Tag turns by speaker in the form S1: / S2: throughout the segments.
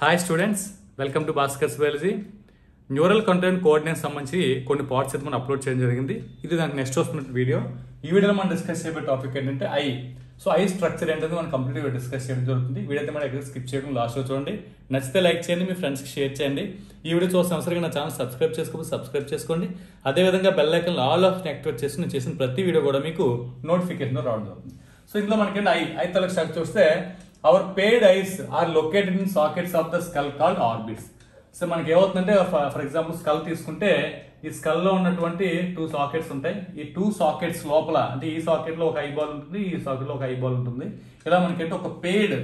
S1: Hi students welcome to Bhaskar's biology neural content coordinate సంబంధించి కొన్ని parts అయితే మనం అప్లోడ్ చేయడం జరిగింది. ఇది దానికి నెక్స్ట్ వస్తున్న వీడియో ఈ వీడియోలో మనం డిస్కస్ చేయబోయే టాపిక్ ఏంటంటే ఐ సో ఐ స్ట్రక్చర్ ఏంటంటే మనం కంప్లీట్గా డిస్కస్ చేయడం జరుగుతుంది. వీడియో అయితే మనం ఎక్కడ స్కిప్ చేయడం లాస్ట్లో చూడండి. నచ్చితే లైక్ చేయండి మీ ఫ్రెండ్స్కి షేర్ చేయండి. ఈ వీడియో చూసిన అవసరంగా నా ఛానల్ సబ్స్క్రైబ్ చేసుకోకపోతే సబ్స్క్రైబ్ చేసుకోండి. అదేవిధంగా bell icon all off activate చేసి నేను చేసిన ప్రతి వీడియో కూడా మీకు నోటిఫికేషన్ రావడం జరుగుతుంది. సో ఇందులో మనకి ఐ ఐ తలకు స్ట్రక్చర్ చూస్తే our paired eyes are located in sockets of the skull called orbits so మనకి ఏమవుతుందంటే ఫర్ ఎగ్జాంపుల్ స్కల్ తీసుకుంటే ఈ స్కల్లో ఉన్నటువంటి టూ సాకెట్స్ ఉంటాయి. ఈ టూ సాకెట్స్ లోపల అంటే ఈ సాకెట్లో ఒక ఐ బాల్ ఉంటుంది ఈ సాకెట్లో ఒక ఐ బాల్ ఉంటుంది. ఇలా మనకి ఒక పేడ్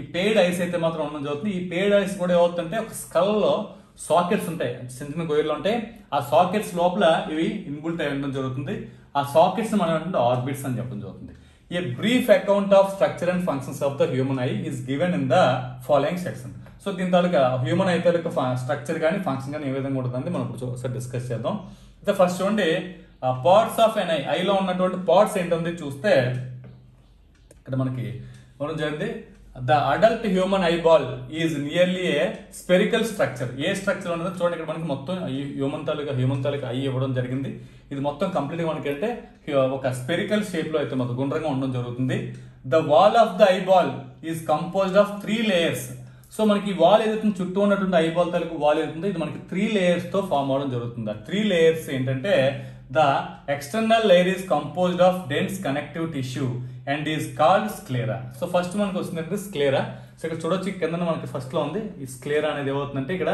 S1: ఈ పేడ్ ఐస్ అయితే మాత్రం ఉండడం జరుగుతుంది. ఈ పేడ్ ఐస్ కూడా ఏమవుతుందంటే ఒక స్కల్లో సాకెట్స్ ఉంటాయి. చిన్న చిన్న గొయ్యలు ఉంటాయి. ఆ సాకెట్స్ లోపల ఇవి ఇన్బుల్ట్ అయి ఉండడం జరుగుతుంది. ఆ సాకెట్స్ మనం ఆర్బిట్స్ అని చెప్పడం జరుగుతుంది. A brief account of structure and functions of the human eye is given in the following section so దీని తాలూకా హ్యూమన్ ఐ తాలూకా స్ట్రక్చర్ కానీ ఫంక్షన్ కానీ ఏ విధంగా ఉంటుందని మనం ఇప్పుడు ఒకసారి డిస్కస్ చేద్దాం. అయితే ఫస్ట్ చూడండి. పార్ట్స్ ఆఫ్ ఎన్ ఐ ఐలో ఉన్నటువంటి పార్ట్స్ ఏంటంది చూస్తే ఇక్కడ మనకి మనం జరిగింది the adult human eyeball is nearly a spherical structure A structure ఉన్నదో చూడండి ఇక్కడ మనకి మొత్తం హ్యూమన్ తాలూకా హ్యూమన్ తాలూకా ఐ ఇవ్వడం జరిగింది. ఇది మొత్తం కంప్లీట్గా మనకి అంటే ఒక స్పెరికల్ షేప్లో అయితే మనకు గుండ్రంగా ఉండడం జరుగుతుంది. The wall of the eyeball is composed of three layers so మనకి వాల్ ఏదైతే చుట్టూ ఉన్నటువంటి ఐబాల్ తాలూకు వాల్ ఏదైతుందో ఇది మనకి త్రీ లేయర్స్తో ఫామ్ అవడం జరుగుతుంది. ఆ త్రీ లేయర్స్ ఏంటంటే the external layer is composed of dense connective tissue and is called sclera so first మనకు వస్తుంది స్క్లేరా సో ఇక్కడ చూడొచ్చు కింద మనకి ఫస్ట్లో ఉంది. ఈ స్క్లేరా అనేది ఏమవుతుందంటే ఇక్కడ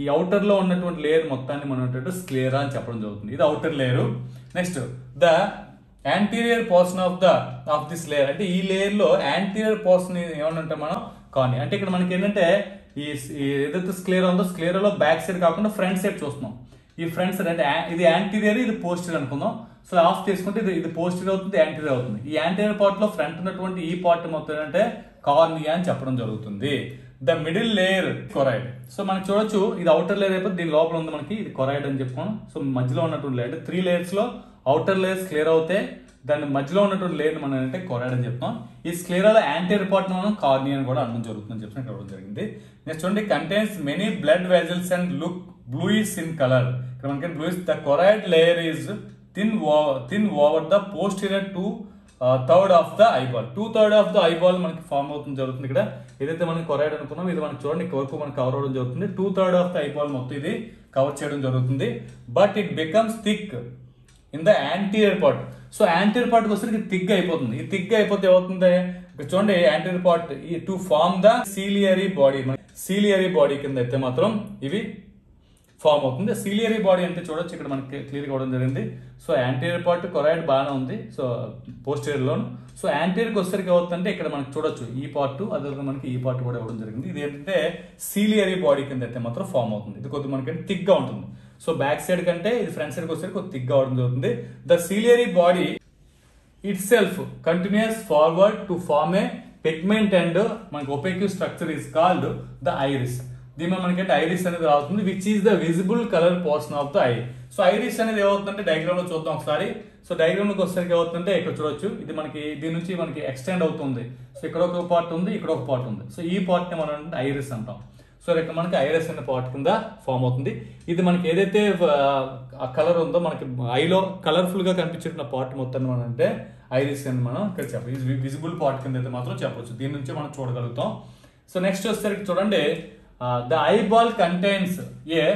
S1: ఈ అవుటర్లో ఉన్నటువంటి లేయర్ మొత్తాన్ని మనం ఏంటంటే స్క్లేరా అని చెప్పడం జరుగుతుంది. ఇది outer layer next the anterior portion of the of this layer అంటే ఈ లేయర్లో యాంటీరియర్ పోర్షన్ ఏమనంటే మనం? కానీ అంటే ఇక్కడ మనకి ఏంటంటే ఈ ఈ ఏదైతే స్క్లేరా ఉందో స్క్లేరాలో బ్యాక్ సైడ్ కాకుండా ఫ్రంట్ సైడ్ చూస్తున్నాం. ఈ ఫ్రంట్ సైడ్ అంటే ఇది యాంటీరియర్ ఇది పోస్టర్ అనుకుందాం. సో ఆఫ్ చేసుకుంటే ఇది ఇది పోస్టర్ అవుతుంది యాంటీరియర్ అవుతుంది. ఈ యాంటీరియర్ పార్ట్లో ఫ్రంట్ ఉన్నటువంటి ఈ పార్ట్ మొత్తం ఏంటంటే కార్నియా అని చెప్పడం జరుగుతుంది. The middle layer choroid so మనం చూడొచ్చు ఇది అవుటర్ లేయర్ అయిపోతే దీని లోపల ఉంది మనకి ఇది కొరాయిడ్ అని చెప్పుకోం సో మధ్యలో ఉన్నటువంటి లేయర్ త్రీ లేయర్స్లో అవుటర్ లేయర్స్ క్లియర్ అవుతే దాని మధ్యలో ఉన్నటువంటి లేయర్ మనం అంటే కొరాయిడ్ అని చెప్తాం. ఈ స్క్లేరాల యాంటీరియర్ పార్ట్ మనం కార్నియా అని కూడా అనడం జరుగుతుందని చెప్పి జరిగింది. నెక్స్ట్ చూడండి contains many blood vessels and look bluish in colour ఇక్కడ మనకి bluish the choroid layer is thin thin over the posterior two third of the eyeball two third of the eyeball మనకి ఫామ్ అవుతుంది జరుగుతుంది ఇక్కడ. ఏదైతే మనం choroid అనుకున్నాం ఇది మనం చూడండి వరకు మనం కవర్ అవడం జరుగుతుంది. Two third of the eyeball మొత్తం ఇది కవర్ చేయడం జరుగుతుంది. But it becomes thick in the anterior part so anterior part వస్తే థిక్ అయిపోతుంది. ఈ థిక్ అయిపోతే ఏమవుతుంది? చూడండి యాంటీరియర్ పార్ట్ ఈ to form the ciliary body ciliary body కింద అయితే మాత్రం ఇవి ఫామ్ అవుతుంది. సీలియరీ బాడీ అంటే చూడొచ్చు ఇక్కడ మనకి క్లియర్గా అవ్వడం జరిగింది. సో యాంటీరియర్ పార్ట్ కొరాయిడ్ బాగానే ఉంది. సో పోస్టీరియర్ లోను. సో యాంటీరియర్కి వచ్చేసరికి అవుతుందంటే ఇక్కడ మనకి చూడొచ్చు ఈ పార్ట్ అదే మనకి ఈ పార్ట్ కూడా ఇవ్వడం జరిగింది. ఇది ఏంటంటే సీలియరీ బాడీ కింద అయితే మాత్రం ఫామ్ అవుతుంది. ఇది కొద్దిగా మనకి థిక్గా ఉంటుంది. సో బ్యాక్ సైడ్ కంటే ఇది ఫ్రంట్ సైడ్కి వచ్చేసరికి కొద్ది థిక్గా అవడం జరుగుతుంది. The ciliary body itself continues forward to form a pigment and మనకి opaque structure is called the iris దీనిలో మనకంటే ఐరిస్ అనేది రావుతుంది which is the visible colour portion of the eye so iris అనేది ఏమవుతుందంటే డయాగ్రామ్లో చూద్దాం ఒకసారి. సో డయాగ్రామ్లోకి వచ్చేసరికి ఏమవుతుందంటే ఇక్కడ చూడొచ్చు ఇది మనకి దీని నుంచి మనకి ఎక్స్టెండ్ అవుతుంది. సో ఇక్కడ ఒక పార్ట్ ఉంది ఇక్కడ ఒక పార్ట్ ఉంది. సో ఈ పార్ట్ని మనం ఐరిస్ అంటాం. సో ఇక్కడ మనకి ఐరస్ అనే పార్ట్ కింద ఫామ్ అవుతుంది. ఇది మనకి ఏదైతే కలర్ ఉందో మనకి ఐలో కలర్ఫుల్గా కనిపించిన పార్ట్ మొత్తాన్ని మనం అంటే ఐరిస్ అని మనం ఇక్కడ చెప్పాలి విజిబుల్ పార్ట్ కింద అయితే మాత్రం చెప్పొచ్చు. దీని నుంచి మనం చూడగలుగుతాం. సో నెక్స్ట్ వచ్చేసరికి చూడండి the eyeball ball contains a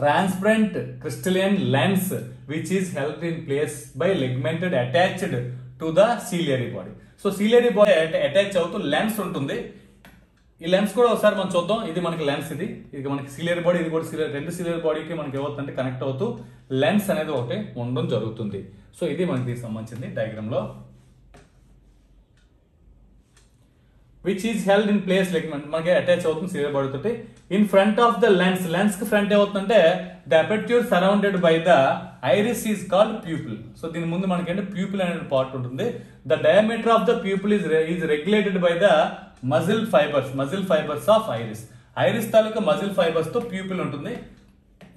S1: transparent crystalline lens which is help in place by ligaments attached to the ciliary body so ciliary body attach అవుతూ లెన్స్ ఉంటుంది. ఈ లెన్స్ కూడా ఒకసారి మనం చూద్దాం. ఇది మనకి లెన్స్ ఇది. ఇది మనకి సీలియర్ బాడీ ఇది కూడా సీలియర్ రెండు సీలియర్ బాడీకి మనకి ఏమవుతుందంటే కనెక్ట్ అవుతూ లెన్స్ అనేది ఒకటి ఉండడం జరుగుతుంది. సో ఇది మనకి సంబంధించింది డయాగ్రామ్లో which is held in place like మనకి అటాచ్ అవుతుంది సీరియల్ బాడీ తోటి. In front of the lens లెన్స్కి front ఏమవుతుందంటే the aperture surrounded by the iris is called pupil so దీని ముందు మనకి అంటే ప్యూపుల్ అనే పార్ట్ ఉంటుంది. The diameter of the pupil is is regulated by the muscle fibres muscle fibres of iris iris తాలూకా మజిల్ ఫైబర్స్తో pupil ఉంటుంది.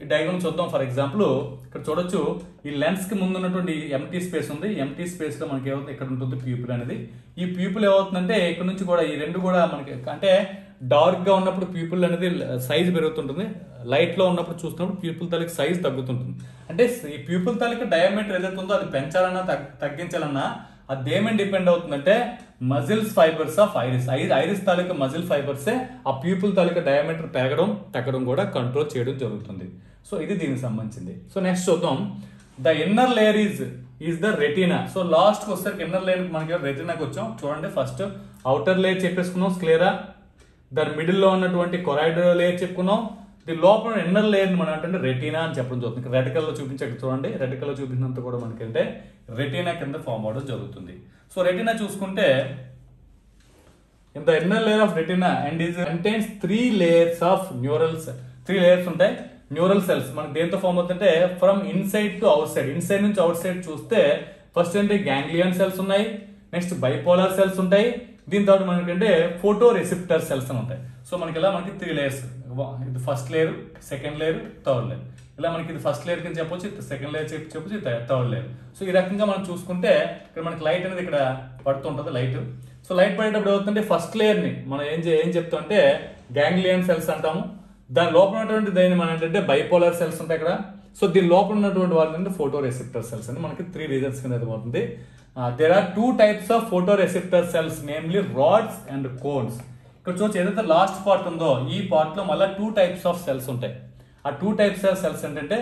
S1: ఈ డయాగ్రామ్ చూద్దాం. ఫర్ ఎగ్జాంపుల్ ఇక్కడ చూడొచ్చు ఈ లెన్స్కి ముందు ఉన్నటువంటి ఎంటీ స్పేస్ ఉంది. ఎంటీ స్పేస్లో మనకి ఏమవుతుంది? ఇక్కడ ఉంటుంది ప్యూపుల్ అనేది. ఈ ప్యూపుల్ ఏమవుతుందంటే ఇక్కడ నుంచి కూడా ఈ రెండు కూడా మనకి అంటే డార్క్గా ఉన్నప్పుడు ప్యూపుల్ అనేది సైజ్ పెరుగుతుంటుంది. లైట్లో ఉన్నప్పుడు చూస్తున్నప్పుడు ప్యూపుల్ తాలూకు సైజ్ తగ్గుతుంటుంది. అంటే ఈ ప్యూపుల్ తాలూకు డయామీటర్ ఏదైతే ఉందో అది పెంచాలన్నా తగ్గించాలన్నా అది ఏమేమి డిపెండ్ అవుతుందంటే muscles fibres of iris. Iris taluka muscle ఫైబర్సే ఆ ప్యూపుల్ తాలూకా డయామీటర్ పెరగడం తగ్గడం కూడా కంట్రోల్ చేయడం జరుగుతుంది. సో ఇది దీనికి సంబంధించింది. సో నెక్స్ట్ చూద్దాం. The inner layer is is the retina. So లాస్ట్కి వచ్చేసరికి ఇన్నర్ లేయర్ మనకి రెటీనాకి వచ్చాం? చూడండి ఫస్ట్ అవుటర్ లేయర్ చెప్పేసుకున్నాం స్క్లేరా దాని మిడిల్లో ఉన్నటువంటి కొరైడర్ లేయర్ చెప్పుకున్నాం. ది లోపల ఇన్నర్ లేయర్ మనం అంటే రెటీనా అని చెప్పడం జరుగుతుంది. రెడ్ కలర్ చూపించక చూడండి. రెడ్ కలర్ చూపించినంత కూడా మనకి అంటే రెటీనా కింద ఫామ్ అవడం జరుగుతుంది. సో రెటీనా చూసుకుంటే in the inner layer of retina and is contains three layers of neurals three layers ఉంటాయి. న్యూరల్ సెల్స్ మనకి దేంతో ఫామ్ అవుతుంటే from inside to outside inside నుంచి అవుట్ సైడ్ చూస్తే ఫస్ట్ ఏంటి? గ్యాంగ్లియన్ సెల్స్ ఉన్నాయి. నెక్స్ట్ బైపోలార్ సెల్స్ ఉంటాయి. దీని తర్వాత మనకంటే ఫోటో రిసెప్టర్ సెల్స్ అని ఉంటాయి. సో మనకి ఇలా మనకి త్రీ లేయర్స్ ఇది first layer second layer third layer ఇలా మనకి ఇది ఫస్ట్ లేయర్ కింద చెప్పొచ్చు సెకండ్ లేయర్ చెప్పి చెప్పొచ్చు థర్డ్ లేయర్ సో ఈ రకంగా మనం చూసుకుంటే ఇక్కడ మనకి లైట్ అనేది ఇక్కడ పడుతుంటుంది లైట్ సో లైట్ పడేటప్పుడు ఏమవుతుందంటే ఫస్ట్ లేయర్ని మనం ఏం చే- ఏం చెప్తాం అంటే గ్యాంగ్లియన్ సెల్స్ అంటాము. దాని లోపల ఉన్నటువంటి దాన్ని మనం ఏంటంటే బైపోలార్ సెల్స్ ఉంటాయి ఇక్కడ సో దీని లోపల ఉన్నటువంటి వాళ్ళంటే ఫోటో రిసెప్టర్ సెల్స్ అని మనకి త్రీ రీజన్స్ కింద అర్థమవుతుంది there are two types of photoreceptor cells namely rods and cones ఇక్కడ చూసి ఏదైతే లాస్ట్ పార్ట్ ఉందో ఈ పార్ట్లో మళ్ళీ టూ టైప్స్ ఆఫ్ సెల్స్ ఉంటాయి. ఆ టూ టైప్స్ ఆఫ్ సెల్స్ ఏంటంటే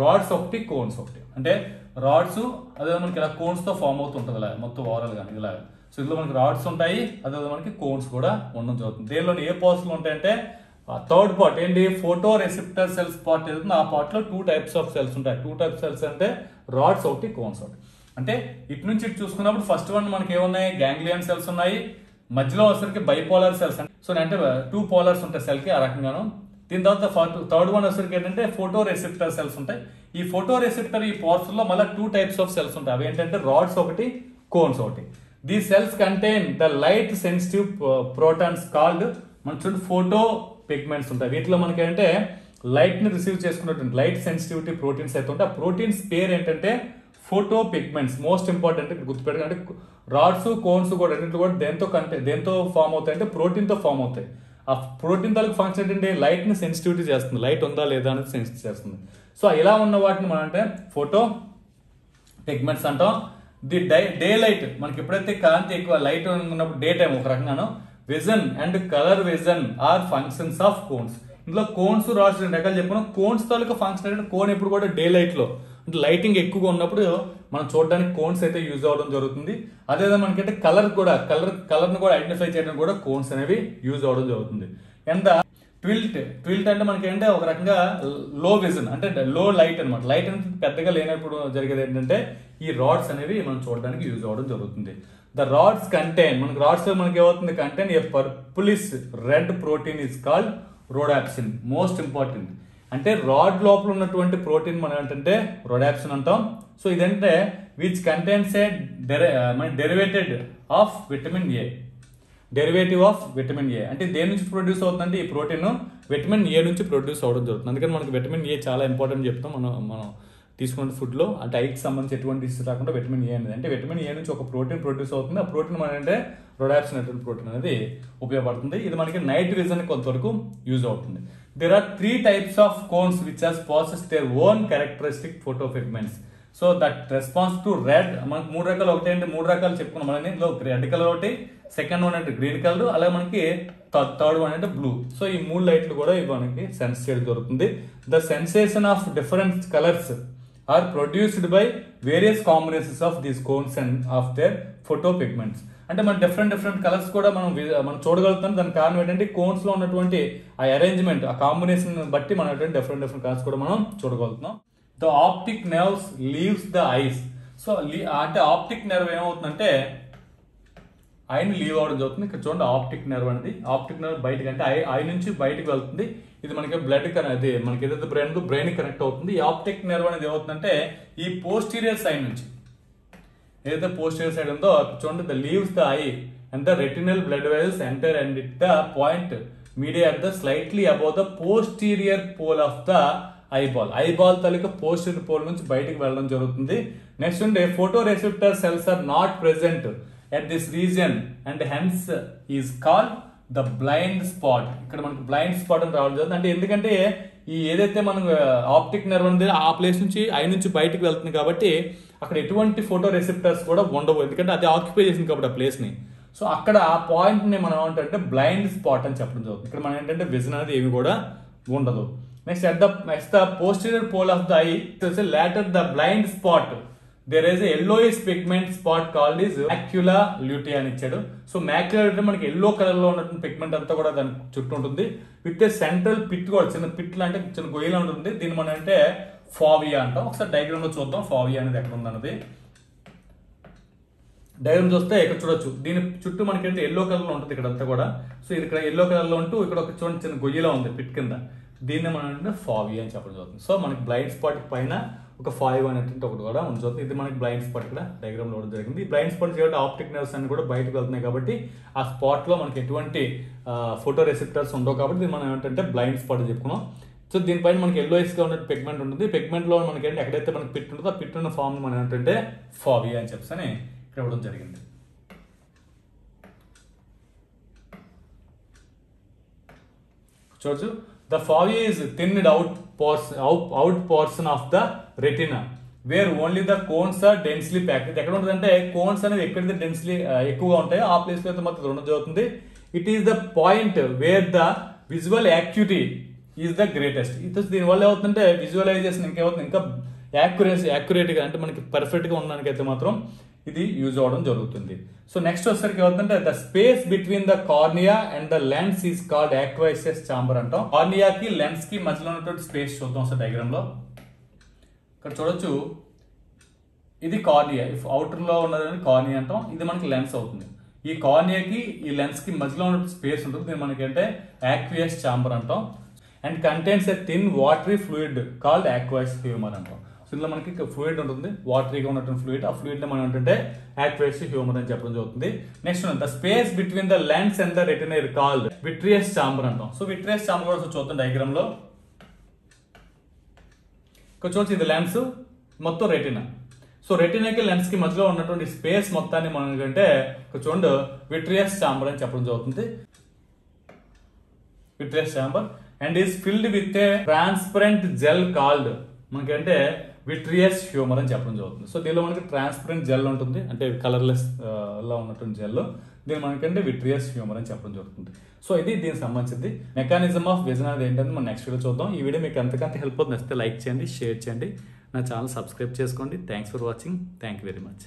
S1: రాడ్స్ ఒకటి కోన్స్ ఒకటి. అంటే రాడ్స్ అదే మనకి ఇలా కోన్స్తో ఫామ్ అవుతుంటుంది ఇలా మొత్తం ఓవరాల్ కానీ ఇలా. సో ఇందులో మనకి రాడ్స్ ఉంటాయి అదే మనకి కోన్స్ కూడా ఉండడం జరుగుతుంది. దీనిలోని ఏ పార్ట్స్ ఉంటాయంటే థర్డ్ పార్ట్ ఏంటి? ఫోటో రెసిప్టర్ సెల్స్ పార్ట్ ఏదైతే ఆ పార్ట్లో టూ టైప్స్ ఆఫ్ సెల్స్ ఉంటాయి. టూ టైప్స్ సెల్స్ అంటే రాడ్స్ ఒకటి కోన్స్ ఒకటి. అంటే ఇటు నుంచి ఇటు చూసుకున్నప్పుడు ఫస్ట్ వన్ మనకి ఏమున్నాయి గ్యాంగ్లియన్ సెల్స్ ఉన్నాయి. మధ్యలో వచ్చేసరికి బైపోలార్ సెల్స్ సో అంటే uh, టూ పోలర్స్ ఉంటాయి సెల్కి ఆ రకంగాను. దీని తర్వాత థర్డ్ వన్ వచ్చేసరికి ఏంటంటే ఫోటో రెసిప్టర్ సెల్స్ ఉంటాయి. ఈ ఫోటో రెసిప్టర్ ఈ పోర్స్లో మళ్ళీ టూ టైప్స్ ఆఫ్ సెల్స్ ఉంటాయి. అవి ఏంటంటే రాడ్స్ ఒకటి కోన్స్ ఒకటి. These cells contain the light sensitive protons called మన చుట్టూ ఫోటో పిగ్మెంట్స్ ఉంటాయి. వీటిలో మనకి ఏంటంటే లైట్ని రిసీవ్ చేసుకున్నటువంటి లైట్ సెన్సిటివిటీ ప్రోటీన్స్ అయితే ఉంటాయి. ఆ ప్రోటీన్స్ పేరు ఏంటంటే ఫోటో పిగ్మెంట్స్ మోస్ట్ ఇంపార్టెంట్ గుర్తుపెట్టండి అంటే రాడ్స్ కోన్స్ కూడా రెండింటి కూడా దేంతో కంటే దేంతో ఫామ్ అవుతాయి అంటే ప్రోటీన్తో ఫామ్ అవుతాయి. ఆ ప్రోటీన్ తాలూకు ఫంక్షన్ ఏంటంటే లైట్ని సెన్సిటివిటీ చేస్తుంది. లైట్ ఉందా లేదా అనేది సెన్సిటివ్ చేస్తుంది. సో ఇలా ఉన్న వాటిని మనం అంటే ఫోటో పిగ్మెంట్స్ అంటాం. ది డై డే లైట్ మనకి ఎప్పుడైతే కాంతి ఎక్కువ లైట్ ఉన్నప్పుడు డే టైం ఒక రకంగాను vision and colour vision are functions of cones ఇందులో కోన్స్ రాడ్స్ రెండు రకాలు చెప్పుకున్నాం కోన్స్ తాలూకా ఫంక్షన్ ఏంటంటే కోన్ ఎప్పుడు కూడా డే లైట్లో అంటే లైటింగ్ ఎక్కువగా ఉన్నప్పుడు మనం చూడడానికి కోన్స్ అయితే యూజ్ అవ్వడం జరుగుతుంది. అదేవిధంగా మనకంటే కలర్ కూడా కలర్ కలర్ని కూడా ఐడెంటిఫై చేయడం కూడా కోన్స్ అనేవి యూజ్ అవ్వడం జరుగుతుంది. అండ్ ట్విల్ట్. ట్విల్ట్ అంటే మనకి ఏంటంటే ఒక రకంగా లో విజన్ అంటే లో లైట్ అన్నమాట. లైట్ అనేది పెద్దగా లేనప్పుడు జరిగేది ఏంటంటే ఈ రాడ్స్ అనేవి మనం చూడడానికి యూజ్ అవ్వడం జరుగుతుంది. ద రాడ్స్ కంటైన్ మనకి రాడ్స్ మనకి ఏమవుతుంది contain a purplish red protein is called rhodopsin most important. అంటే రాడ్ లోపల ఉన్నటువంటి ప్రోటీన్ మనం ఏంటంటే రొడాప్సిన్ అంటాం. సో ఇదంటే which contents a derivated of vitamin A derivative of vitamin A అంటే దేని నుంచి ప్రొడ్యూస్ అవుతుందంటే ఈ ప్రోటీన్ విటమిన్ ఏ నుంచి ప్రొడ్యూస్ అవ్వడం జరుగుతుంది. అందుకని మనకి విటమిన్ ఏ చాలా ఇంపార్టెంట్ చెప్తాం. మనం మనం తీసుకున్న ఫుడ్లో అంటే ఐకి సంబంధించి ఎటువంటి ఇష్యూ రాకుండా విటమిన్ ఏ అనేది. అంటే విటమిన్ ఏ నుంచి ఒక ప్రోటీన్ ప్రొడ్యూస్ అవుతుంది. ఆ ప్రోటీన్ మన అంటే రొడాప్సిన్ అటువంటి ప్రోటీన్ అనేది ఉపయోగపడుతుంది. ఇది మనకి నైట్ రీజన్ కొంతవరకు యూజ్ అవుతుంది. There are three types of cones which has process their own characteristic photo pigments so that response to red మనకి మూడు రకాలు ఒకటి అంటే మూడు రకాలు చెప్పుకున్నాం. మనం ఇందులో రెడ్ కలర్ ఒకటి సెకండ్ వన్ అంటే గ్రీన్ కలర్ అలాగే మనకి థర్డ్ వన్ అంటే బ్లూ సో ఈ మూడు లైట్లు కూడా ఇవి మనకి సెన్స్ చేయడం దొరుకుతుంది. The sensation of different colours are produced by various combinations of these cones and of their photo pigments అంటే మనం డిఫరెంట్ డిఫరెంట్ కలర్స్ కూడా మనం మనం చూడగలుగుతాం. దానికి కారణం ఏంటంటే కోన్స్లో ఉన్నటువంటి ఆ అరేంజ్మెంట్ ఆ కాంబినేషన్ బట్టి మనం డిఫరెంట్ డిఫరెంట్ కలర్స్ కూడా మనం చూడగలుగుతున్నాం. The optic nerves leaves the eyes so అంటే ఆప్టిక్ నెర్వ్ ఏమవుతుందంటే ఐని లీవ్ అవడం జరుగుతుంది. ఇక్కడ చూడండి ఆప్టిక్ నెర్వ్ అనేది ఆప్టిక్ నెర్వ్ బయటకి అంటే ఐ ఐ నుంచి బయటకు వెళ్తుంది. ఇది మనకి బ్లడ్ అది మనకి ఏదైతే బ్రెయిన్ బ్రెయిన్ కనెక్ట్ అవుతుంది. ఈ ఆప్టిక్ నెర్వ్ అనేది ఏమవుతుందంటే ఈ పోస్టీరియర్ సైడ్ నుంచి ఏదైతే పోస్టీరియర్ సైడ్ ఉందో చూడండి the leaves the eye and the retinal blood vessels enter and it the point media at the slightly above the posterior pole of the eyeball eyeball taluka posterior pole నుంచి బయటికి వెళ్ళడం జరుగుతుంది. Next ఉండే photo receptor cells are not present at this region and hence is called the blind spot ఇక్కడ మనకు blind spot అని రావడం జరుగుతుంది. అంటే ఎందుకంటే ఈ ఏదైతే మనం ఆప్టిక్ నర్వ్ ఉంది ఆ ప్లేస్ నుంచి ఐ నుంచి బయటికి వెళ్తుంది కాబట్టి అక్కడ ఎటువంటి ఫోటో రెసిప్టర్స్ కూడా ఉండవు. ఎందుకంటే అది ఆక్యుపై చేసింది కాబట్టి ఆ ప్లేస్ని సో అక్కడ ఆ పాయింట్ని మనం ఏమంటే బ్లైండ్ స్పాట్ అని చెప్పడం జరుగుతుంది. ఇక్కడ మనం ఏంటంటే విజన్ అనేది ఏమి కూడా ఉండదు. Next at the next the posterior pole of the eye lateral the blind spot there is yellowish pigment spot called is macula lutea అని ఇచ్చాడు. సో మ్యాక్యులా అంటే మనకి ఎల్లో కలర్లో ఉన్నటువంటి పిగ్మెంట్ అంతా కూడా దాని చుట్టూ ఉంటుంది. విత్ ఏ సెంట్రల్ పిట్ కూడా చిన్న పిట్ లాంటి చిన్న గొయ్యిలా ఉంటుంది. దీన్ని మనం అంటే ఫావియా అంటాం. ఒకసారి డయాగ్రామ్లో చూద్దాం ఫావియా అనేది ఎక్కడ ఉందన్నది. డయాగ్రామ్ చూస్తే ఇక్కడ చూడొచ్చు. దీని చుట్టూ మనకి అంటే ఎల్లో కలర్లో ఉంటుంది ఇక్కడ అంతా కూడా సో ఇక్కడ ఎల్లో కలర్లో ఉంటూ ఇక్కడ ఒక చూడండి చిన్న గొయ్యిలా ఉంది పిట్ కింద. దీన్ని మనం అంటే ఫావియా అని చెప్పడం జరుగుతుంది. సో మనకి బ్లైండ్ స్పాట్ పైన ఒక ఫైవ్ అనేటువంటి ఒకటి కూడా ఉంచుతుంది ఇది మనకి బ్లైండ్ స్పాట్ ఇక్కడ డయాగ్రామ్లో జరిగింది. ఈ బ్లైండ్ స్పాట్ కాబట్టి ఆప్టిక్ నర్వ్స్ అన్ని కూడా బయటకు వెళ్తున్నాయి కాబట్టి ఆ స్పాట్లో మనకి ఎటువంటి ఫోటో రెసిప్టర్స్ ఉండవు కాబట్టి ఇది మనం ఏంటంటే బ్లైండ్ స్పాట్ చెప్పుకున్నాం. సో దీనిపైన మనకి ఎల్లోయిస్గా ఉన్న పిగ్మెంట్ ఉంటుంది. పిగ్మెంట్లో మనకి ఏంటి? ఎక్కడైతే మనకి పిట్ ఉంటుందో ఆ పిట్ ఉన్న ఫామ్ మనం ఏంటంటే ఫావియా అని చెప్పని ఇక్కడ ఇవ్వడం జరిగింది. చూడచ్చు. The fovea is thinned out portion out portion of the retina where only the cones are densely pack ఎక్కడ ఉంటుందంటే కోన్స్ అనేది ఎక్కడైతే డెన్స్లీ ఎక్కువగా ఉంటాయో ఆ ప్లేస్ అయితే మాత్రం ఉండడం జరుగుతుంది. It is the point where the visual activity is the greatest ఇది దీనివల్ల ఏమవుతుందంటే విజువలైజేషన్ ఇంకేమవుతుంది? ఇంకా యాక్యురేసీ యాక్యురేట్గా అంటే మనకి పర్ఫెక్ట్గా ఉండడానికి అయితే మాత్రం ఇది యూజ్ అవ్వడం జరుగుతుంది. సో నెక్స్ట్ వచ్చేసరికి ఏమవుతుందంటే the space between the cornea and the lens is called aqueous chamber అంటాం. కార్నియాకి లెన్స్కి మధ్యలో ఉన్నటువంటి స్పేస్ చూద్దాం సార్ డయాగ్రామ్లో. ఇక్కడ చూడొచ్చు ఇది కార్నియా ఇఫ్ అవుటర్లో ఉన్నదని కార్నియా అంటాం ఇది మనకి లెన్స్ అవుతుంది. ఈ కార్నియాకి ఈ లెన్స్కి మధ్యలో ఉన్న స్పేస్ ఉంటుంది. దీన్ని మనకి అంటే యాక్వియస్ చాంబర్ అంటాం. And contains a thin watery fluid called aqueous humour అంటాం. సో ఇందులో మనకి ఫ్లూయిడ్ ఉంటుంది. వాటరీగా ఉన్నటువంటి ఫ్లూయిడ్. ఆ ఫ్లూయిడ్ని మనం ఏంటంటే యాక్వేస్ హ్యూమర్ అని చెప్పడం జరుగుతుంది. Next the space between the lens and the retina called vitreous chamber అంటాం. సో విట్రియస్ చాంబర్ కూడా చూద్దాం డయాగ్రామ్లో. ఇక్కడ ఇది లెన్స్ మొత్తం రెటినా సో రెటినాకి లెన్స్కి మధ్యలో ఉన్నటువంటి స్పేస్ మొత్తాన్ని మనం ఏంటంటే చూడండి విట్రియస్ చాంబర్ అని చెప్పడం జరుగుతుంది. Vitreous chamber and is filled with a transparent gel called మనకంటే విట్రియస్ హ్యూమర్ అని చెప్పడం జరుగుతుంది. సో దీనిలో మనకి ట్రాన్స్పరెంట్ జెల్ ఉంటుంది. అంటే కలర్లెస్లో ఉన్నటువంటి జెల్ దీని మనకంటే విట్రియస్ హ్యూమర్ అని చెప్పడం జరుగుతుంది. సో ఇది దీనికి సంబంధించింది. మెకానిజం ఆఫ్ విజన్ అనేది ఏంటంటే మనం నెక్స్ట్ వీడియో చూద్దాం. ఈ వీడియో మీకు ఎంతకంత హెల్ప్ అవుతుంది నచ్చితే లైక్ చేయండి షేర్ చేయండి. నా ఛానల్ సబ్స్క్రైబ్ చేసుకోండి. Thanks for watching thank you very much